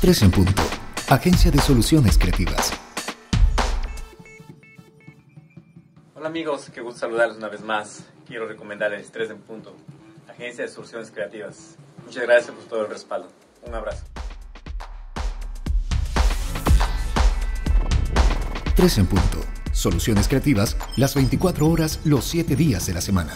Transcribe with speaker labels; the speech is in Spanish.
Speaker 1: 3 en punto. Agencia de Soluciones Creativas.
Speaker 2: Hola amigos, qué gusto saludarles una vez más. Quiero recomendarles 3 en punto. Agencia de Soluciones Creativas. Muchas gracias por todo el respaldo. Un abrazo.
Speaker 1: 3 en punto. Soluciones creativas las 24 horas, los 7 días de la semana.